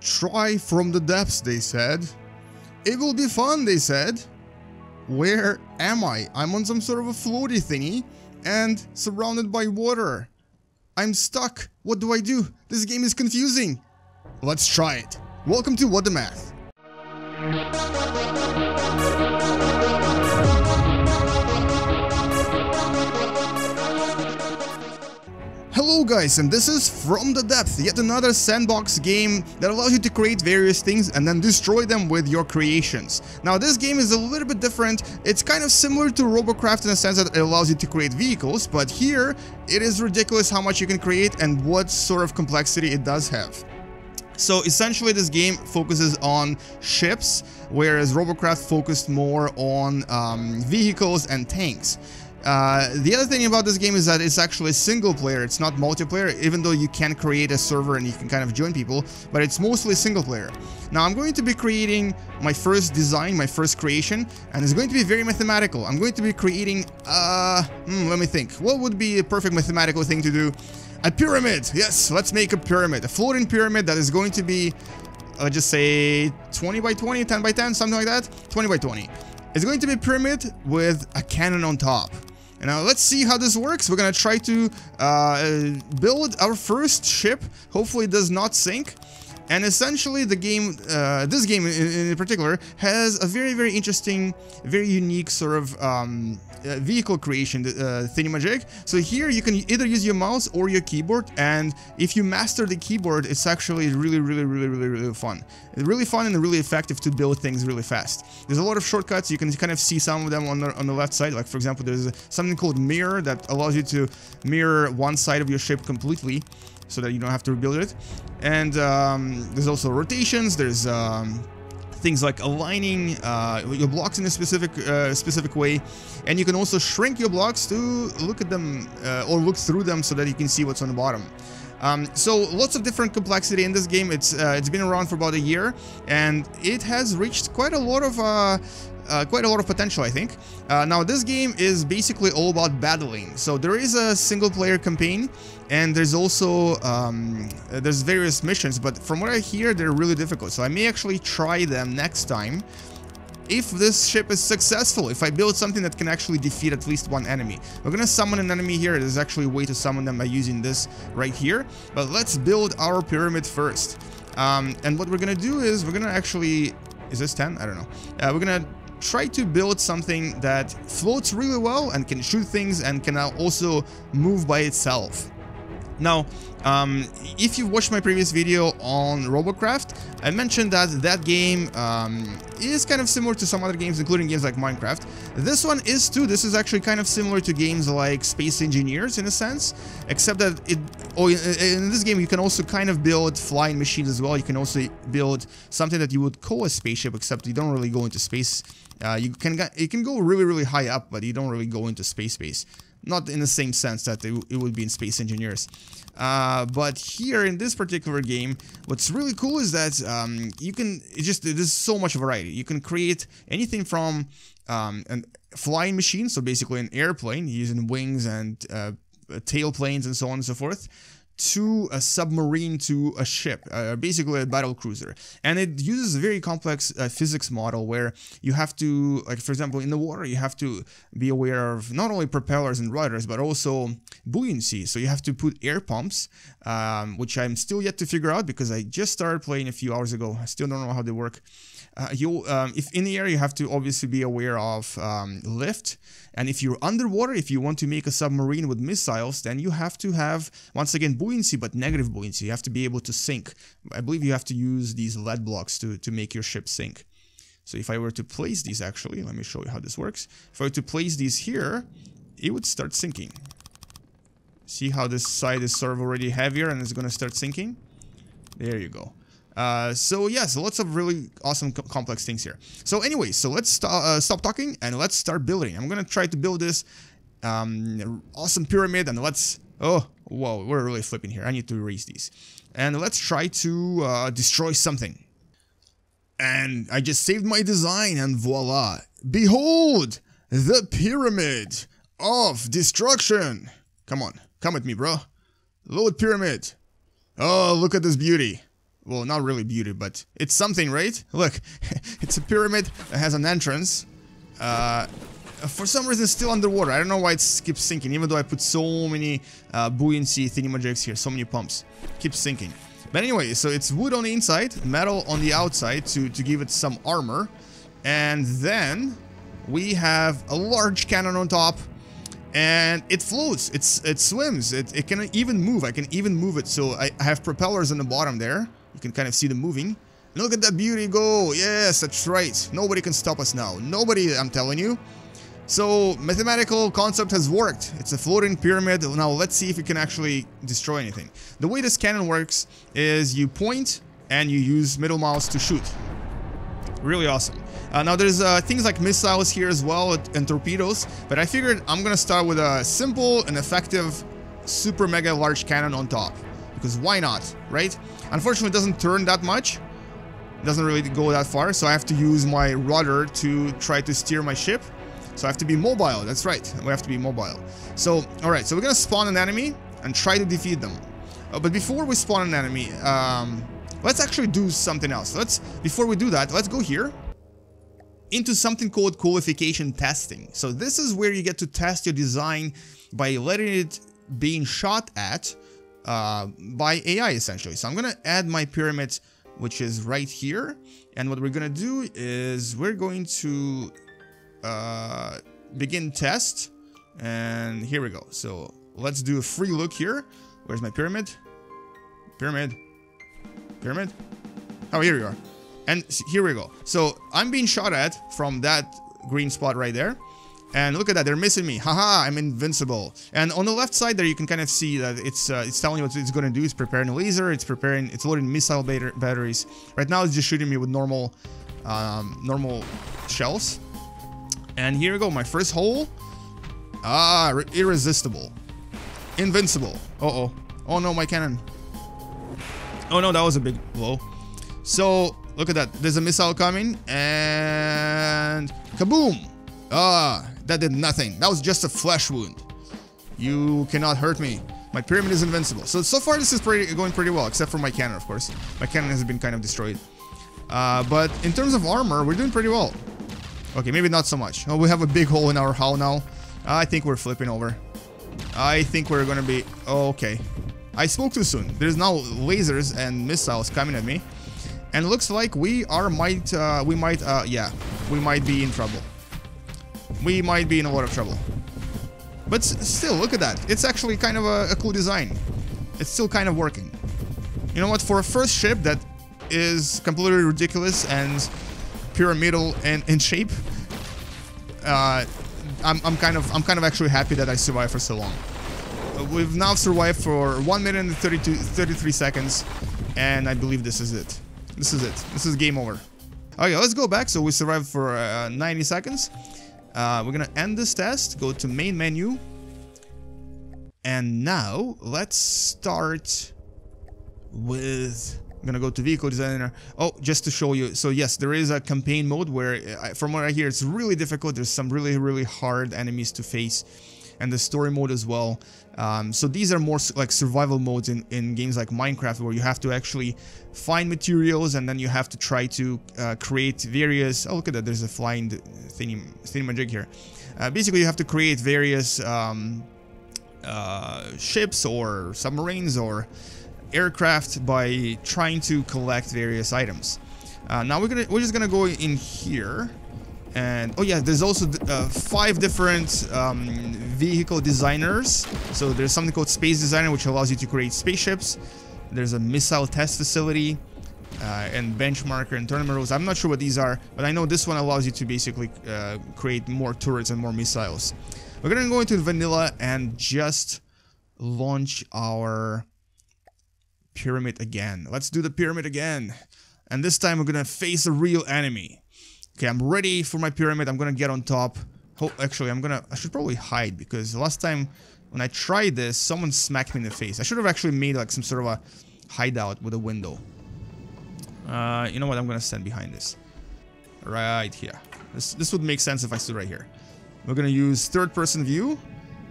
Try from the depths, they said. It will be fun, they said. Where am I? I'm on some sort of a floaty thingy and surrounded by water. I'm stuck. What do I do? This game is confusing. Let's try it. Welcome to What Da Math. Hello guys, and this is From the Depth, yet another sandbox game that allows you to create various things and then destroy them with your creations. Now this game is a little bit different, it's kind of similar to Robocraft in the sense that it allows you to create vehicles, but here it is ridiculous how much you can create and what sort of complexity it does have. So essentially this game focuses on ships, whereas Robocraft focused more on um, vehicles and tanks. Uh, the other thing about this game is that it's actually single player, it's not multiplayer, even though you can create a server and you can kind of join people, but it's mostly single player. Now I'm going to be creating my first design, my first creation, and it's going to be very mathematical. I'm going to be creating, uh, hmm, let me think, what would be a perfect mathematical thing to do? A pyramid! Yes, let's make a pyramid, a floating pyramid that is going to be, let's just say 20 by 20, 10 by 10, something like that, 20 by 20. It's going to be a pyramid with a cannon on top. And now let's see how this works. We're gonna try to uh, build our first ship. Hopefully it does not sink. And essentially the game, uh, this game in, in, particular, has a very, very interesting, very unique sort of um, uh, vehicle creation uh, thingamajig. So here you can either use your mouse or your keyboard, and if you master the keyboard, it's actually really, really, really, really, really fun. It's really fun and really effective to build things really fast. There's a lot of shortcuts. You can kind of see some of them on the, on the left side. Like, for example, there's something called mirror that allows you to mirror one side of your ship completely so that you don't have to rebuild it. And um, there's also rotations, there's um, things like aligning uh, your blocks in a specific uh, specific way, and you can also shrink your blocks to look at them uh, or look through them so that you can see what's on the bottom. Um, so lots of different complexity in this game. It's uh, it's been around for about a year, and it has reached quite a lot of uh, quite a lot of potential, I think. Uh, now, this game is basically all about battling. So there is a single-player campaign, and there's also um, there's various missions. But from what I hear, they're really difficult. So I may actually try them next time. If this ship is successful, if I build something that can actually defeat at least one enemy. We're gonna summon an enemy here. There's actually a way to summon them by using this right here. But let's build our pyramid first. Um, and what we're gonna do is we're gonna actually... Is this 10? I don't know. Uh, we're gonna try to build something that floats really well and can shoot things and can also move by itself. Now, um, if you've watched my previous video on Robocraft, I mentioned that that game um, is kind of similar to some other games, including games like Minecraft. This one is too. This is actually kind of similar to games like Space Engineers in a sense, except that it. Oh, in this game you can also kind of build flying machines as well. You can also build something that you would call a spaceship, except you don't really go into space uh, you can it can go really really high up, but you don't really go into space space. Not in the same sense that it, it would be in Space Engineers. Uh, but here in this particular game, what's really cool is that um, you can just there's so much variety. You can create anything from um, a flying machine, so basically an airplane using wings and uh, tailplanes and so on and so forth, to a submarine to a ship, uh, basically a battle cruiser. And it uses a very complex uh, physics model where you have to, like for example, in the water, you have to be aware of not only propellers and rudders, but also buoyancy. So you have to put air pumps, um, which I'm still yet to figure out because I just started playing a few hours ago. I still don't know how they work. Uh, you, um, if in the air, you have to obviously be aware of um, lift, and if you're underwater, if you want to make a submarine with missiles, then you have to have once again buoyancy, but negative buoyancy. You have to be able to sink. I believe you have to use these lead blocks to to make your ship sink. So if I were to place these, actually, let me show you how this works. If I were to place these here, it would start sinking. See how this side is sort of already heavier and it's going to start sinking? There you go. Uh, so yes, lots of really awesome co complex things here. So anyway, so let's st uh, stop talking and let's start building. I'm gonna try to build this um, awesome pyramid and let's... Oh, whoa, we're really flipping here. I need to erase these. And let's try to uh, destroy something. And I just saved my design and voila. Behold, the pyramid of destruction. Come on, come with me, bro. Load pyramid. Oh, look at this beauty. Well, not really beauty, but it's something, right? Look, it's a pyramid that has an entrance. Uh, for some reason, it's still underwater. I don't know why it keeps sinking, even though I put so many uh, buoyancy thingamajigs here, so many pumps. Keeps sinking. But anyway, so it's wood on the inside, metal on the outside to, to give it some armor. And then we have a large cannon on top and it floats it's it swims it, it can even move i can even move it so I, I have propellers on the bottom there you can kind of see them moving. Look at that beauty go. Yes that's right. Nobody can stop us now. Nobody i'm telling you. So mathematical concept has worked. It's a floating pyramid. Now let's see if we can actually destroy anything. The way this cannon works is you point and you use middle mouse to shoot. Really awesome. Uh, now there's uh, things like missiles here as well and torpedoes, but I figured I'm gonna start with a simple and effective super mega large cannon on top. Because why not, right? Unfortunately it doesn't turn that much. It doesn't really go that far, so I have to use my rudder to try to steer my ship. So I have to be mobile, that's right, we have to be mobile. So, alright, so we're gonna spawn an enemy and try to defeat them. Uh, but before we spawn an enemy, um, let's actually do something else. Let's, before we do that, let's go here into something called qualification testing. So this is where you get to test your design by letting it being shot at uh, by AI essentially. So I'm gonna add my pyramid which is right here and what we're gonna do is we're going to uh, begin test and here we go. So let's do a free look here. Where's my pyramid? Pyramid. Pyramid? Oh, here we are. And here we go. So I'm being shot at from that green spot right there. And look at that, they're missing me. Haha, I'm invincible. And on the left side there, you can kind of see that it's uh, it's telling you what it's going to do. It's preparing a laser, it's preparing, it's loading missile batteries. Right now, it's just shooting me with normal, um, normal shells. And here we go, my first hole. Ah, irresistible. Invincible. Uh-oh. Oh no, my cannon. Oh no, that was a big blow. So, Look at that. There's a missile coming and kaboom. Ah, that did nothing. That was just a flesh wound. You cannot hurt me. My pyramid is invincible. So, so far this is pretty, going pretty well, except for my cannon, of course. My cannon has been kind of destroyed. Uh, but in terms of armor, we're doing pretty well. Okay, maybe not so much. Oh, we have a big hole in our hull now. I think we're flipping over. I think we're gonna be... Oh, okay. I spoke too soon. There's now lasers and missiles coming at me. And looks like we are might, uh, we might, uh, yeah, we might be in trouble. We might be in a lot of trouble. But still, look at that. It's actually kind of a, a cool design. It's still kind of working. You know what? For a first ship that is completely ridiculous and pyramidal and in shape, uh, I'm, I'm kind of I'm kind of actually happy that I survived for so long. Uh, we've now survived for 1 minute and 32, 33 seconds, and I believe this is it. This is it. This is game over. Okay, let's go back. So we survived for uh, 90 seconds. Uh, we're gonna end this test, go to main menu. And now, let's start with... I'm gonna go to vehicle designer. Oh, just to show you. So yes, there is a campaign mode where, from what I hear, it's really difficult. There's some really, really hard enemies to face and the story mode as well. Um, so these are more like survival modes in, in games like Minecraft where you have to actually find materials and then you have to try to uh, create various... Oh, look at that, there's a flying thingy, thingamajig here. Uh, basically, you have to create various um, uh, ships or submarines or aircraft by trying to collect various items. Uh, now we're gonna we're just gonna go in here and oh yeah there's also uh, five different um, vehicle designers. So there's something called space designer which allows you to create spaceships. There's a missile test facility uh, and benchmarker and tournament rules. I'm not sure what these are but I know this one allows you to basically uh, create more turrets and more missiles. We're gonna go into vanilla and just launch our pyramid again. Let's do the pyramid again. And this time we're gonna face a real enemy Okay, I'm ready for my pyramid. I'm gonna get on top. Oh, actually, I'm gonna... I should probably hide because the last time when I tried this, someone smacked me in the face. I should have actually made like some sort of a hideout with a window. Uh, you know what? I'm gonna stand behind this. Right here. This, this would make sense if I stood right here. We're gonna use third-person view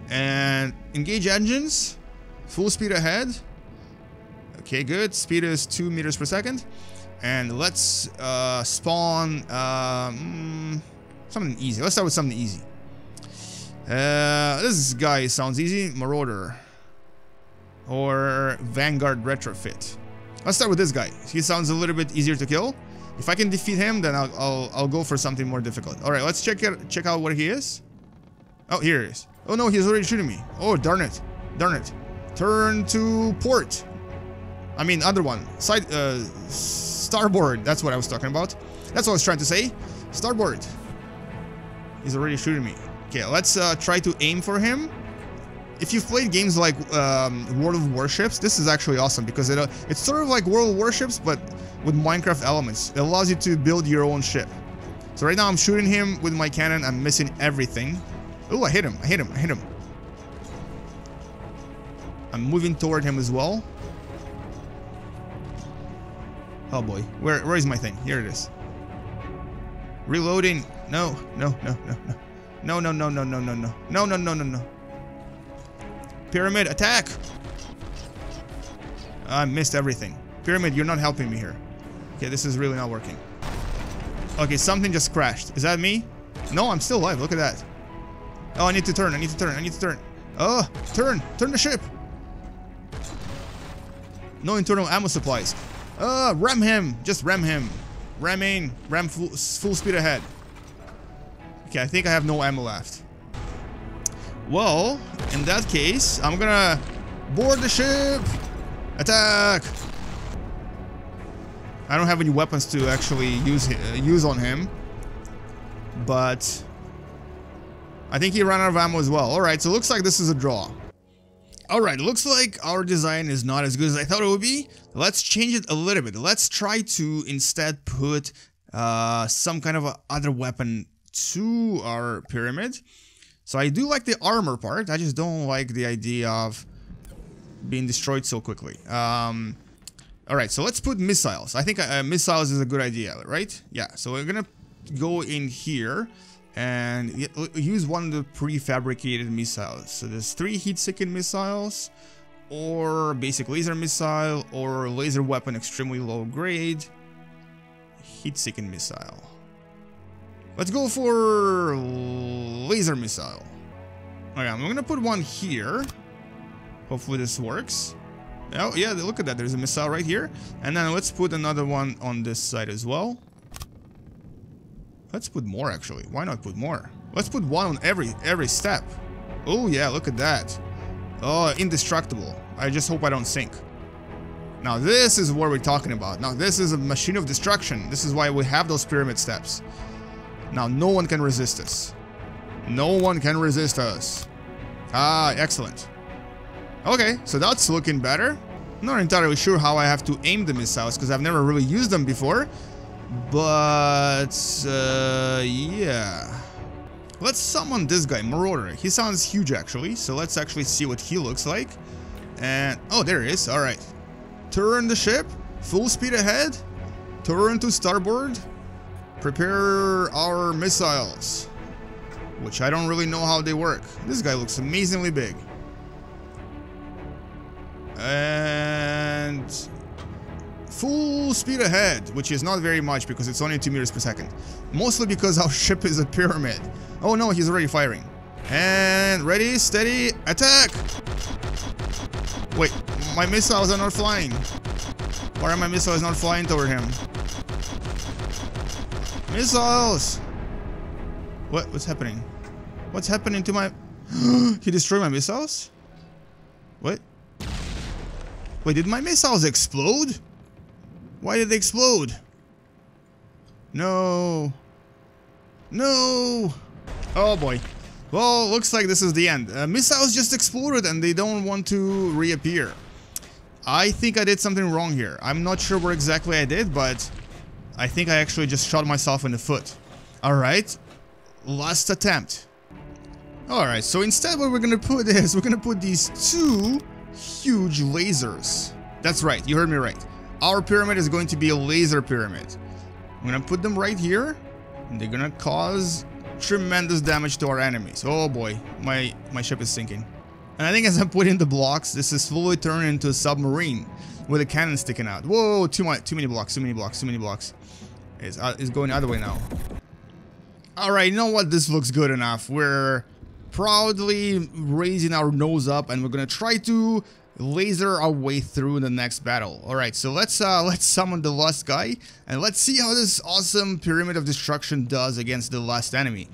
and engage engines. Full speed ahead. Okay, good. Speed is 2 meters per second. And let's uh, spawn um, something easy. Let's start with something easy. Uh, this guy sounds easy. Marauder. Or Vanguard Retrofit. Let's start with this guy. He sounds a little bit easier to kill. If I can defeat him, then I'll, I'll, I'll go for something more difficult. All right, let's check it, check out where he is. Oh, here he is. Oh no, he's already shooting me. Oh, darn it. Darn it. Turn to port. I mean, other one. Side, uh, starboard. That's what I was talking about. That's what I was trying to say. Starboard. He's already shooting me. Okay, let's uh, try to aim for him. If you've played games like um, World of Warships, this is actually awesome because it, uh, it's sort of like World of Warships, but with Minecraft elements. It allows you to build your own ship. So right now I'm shooting him with my cannon. I'm missing everything. Oh, I hit him. I hit him. I hit him. I'm moving toward him as well. Oh boy. Where where is my thing? Here it is. Reloading. No, no, no, no, no. No, no, no, no, no, no, no. No, no, no, no, no. Pyramid, attack! I missed everything. Pyramid, you're not helping me here. Okay, this is really not working. Okay, something just crashed. Is that me? No, I'm still alive. Look at that. Oh, I need to turn. I need to turn. I need to turn. Oh, turn. Turn the ship. No internal ammo supplies. Uh, ram him. Just ram him. Ramming. Ram full, full speed ahead. Okay, I think I have no ammo left. Well, in that case, I'm gonna board the ship. Attack. I don't have any weapons to actually use uh, use on him. But I think he ran out of ammo as well. Alright, so it looks like this is a draw. Alright, looks like our design is not as good as I thought it would be. Let's change it a little bit. Let's try to instead put uh, some kind of other weapon to our pyramid. So I do like the armor part. I just don't like the idea of being destroyed so quickly. Um, Alright, so let's put missiles. I think uh, missiles is a good idea, right? Yeah, so we're gonna go in here and use one of the prefabricated missiles. So there's three heat-seeking missiles, or basic laser missile, or laser weapon extremely low grade, heat-seeking missile. Let's go for laser missile. Okay, I'm gonna put one here. Hopefully this works. Oh yeah, look at that. There's a missile right here. And then let's put another one on this side as well. Let's put more actually. Why not put more? Let's put one on every every step. Oh yeah, look at that. Oh, indestructible. I just hope I don't sink. Now this is what we're talking about. Now this is a machine of destruction. This is why we have those pyramid steps. Now no one can resist us. No one can resist us. Ah, excellent. Okay, so that's looking better. Not entirely sure how I have to aim the missiles because I've never really used them before. But, uh, yeah. Let's summon this guy, Marauder. He sounds huge, actually. So let's actually see what he looks like. And, oh, there he is. All right. Turn the ship. Full speed ahead. Turn to starboard. Prepare our missiles. Which I don't really know how they work. This guy looks amazingly big. And full speed ahead, which is not very much because it's only 2 meters per second. Mostly because our ship is a pyramid. Oh no, he's already firing. And ready, steady, attack! Wait, my missiles are not flying. Why are my missiles not flying toward him? Missiles! What? What's happening? What's happening to my... he destroyed my missiles? What? Wait, did my missiles explode? Why did they explode? No. No. Oh boy. Well, looks like this is the end. Uh, missiles just exploded and they don't want to reappear. I think I did something wrong here. I'm not sure what exactly I did, but I think I actually just shot myself in the foot. Alright. Last attempt. Alright, so instead what we're gonna put is, we're gonna put these two huge lasers. That's right, you heard me right. Our pyramid is going to be a laser pyramid. I'm gonna put them right here. And they're gonna cause tremendous damage to our enemies. Oh boy, my, my ship is sinking. And I think as I'm putting the blocks, this is slowly turning into a submarine. with a cannon sticking out. Whoa, too much, too many blocks, too many blocks, too many blocks. It's, uh, it's going the other way now. Alright, you know what? This looks good enough. We're proudly raising our nose up and we're gonna try to laser our way through the next battle. Alright, so let's uh, let's summon the last guy and let's see how this awesome Pyramid of Destruction does against the last enemy.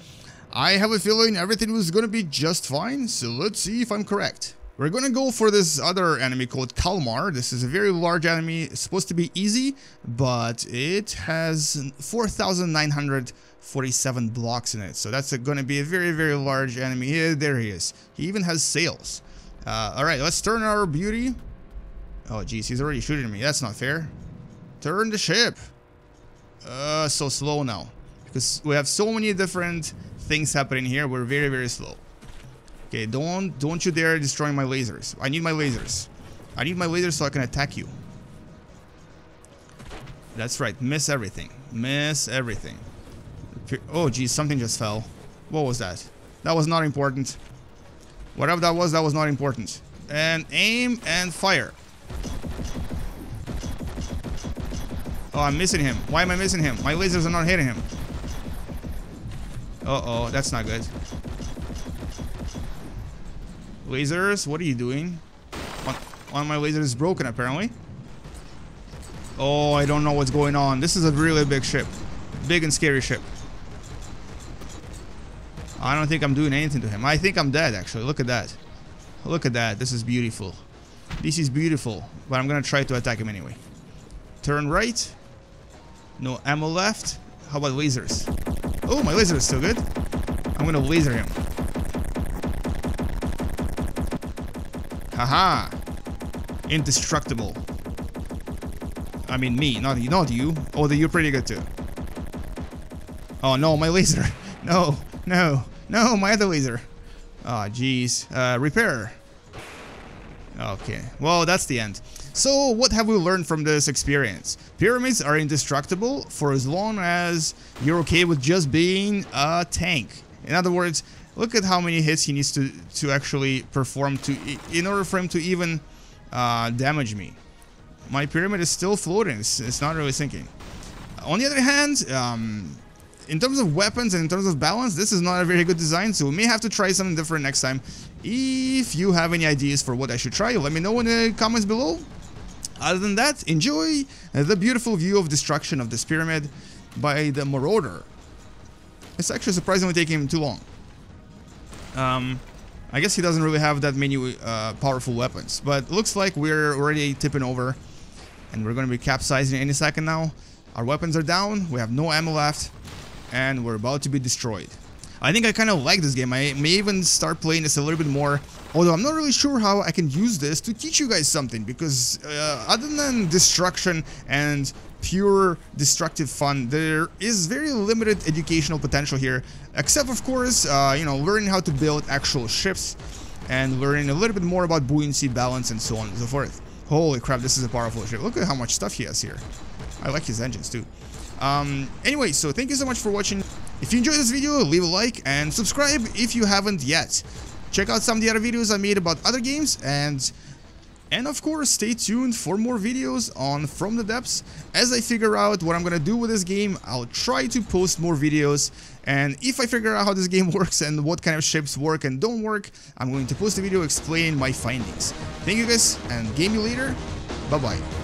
I have a feeling everything was gonna be just fine, so let's see if I'm correct. We're gonna go for this other enemy called Kalmar. This is a very large enemy. It's supposed to be easy, but it has 4,947 blocks in it. So that's gonna be a very, very large enemy. Yeah, there he is. He even has sails. Uh, Alright, let's turn our beauty. Oh, jeez, he's already shooting me. That's not fair. Turn the ship. Uh, so slow now. Because we have so many different things happening here. We're very, very slow. Okay, don't don't you dare destroy my lasers. I need my lasers. I need my lasers so I can attack you. That's right. Miss everything. Miss everything. Oh, geez, something just fell. What was that? That was not important. Whatever that was, that was not important. And aim and fire. Oh, I'm missing him. Why am I missing him? My lasers are not hitting him. Uh-oh, that's not good. Lasers, what are you doing? One, of my lasers is broken, apparently. Oh, I don't know what's going on. This is a really big ship. Big and scary ship. I don't think I'm doing anything to him. I think I'm dead, actually. Look at that. Look at that. This is beautiful. This is beautiful. But I'm going to try to attack him anyway. Turn right. No ammo left. How about lasers? Oh, my laser is still good. I'm going to laser him. Haha. Indestructible. I mean me, not you, not you. Oh, you're pretty good too. Oh no, my laser. No, no, no, my other laser. Oh, jeez. Uh, repair. Okay, well, that's the end. So, what have we learned from this experience? Pyramids are indestructible for as long as you're okay with just being a tank. In other words, Look at how many hits he needs to to actually perform to in order for him to even uh, damage me. My pyramid is still floating. It's, it's, not really sinking. On the other hand, um, in terms of weapons and in terms of balance, this is not a very good design, so we may have to try something different next time. If you have any ideas for what I should try, let me know in the comments below. Other than that, enjoy the beautiful view of destruction of this pyramid by the Marauder. It's actually surprisingly taking him too long. Um, I guess he doesn't really have that many uh, powerful weapons. But looks like we're already tipping over. And we're going to be capsizing any second now. Our weapons are down. We have no ammo left. And we're about to be destroyed. I think I kind of like this game. I may even start playing this a little bit more. Although I'm not really sure how I can use this to teach you guys something. Because uh, other than destruction and pure destructive fun. There is very limited educational potential here, except of course, uh, you know, learning how to build actual ships and learning a little bit more about buoyancy, balance, and so on and so forth. Holy crap, this is a powerful ship. Look at how much stuff he has here. I like his engines too. Um, anyway, so thank you so much for watching. If you enjoyed this video, leave a like and subscribe if you haven't yet. Check out some of the other videos I made about other games and and of course, stay tuned for more videos on From the Depths. As I figure out what I'm gonna do with this game, I'll try to post more videos. And if I figure out how this game works and what kind of ships work and don't work, I'm going to post a video explaining my findings. Thank you guys, and game you later. Bye-bye.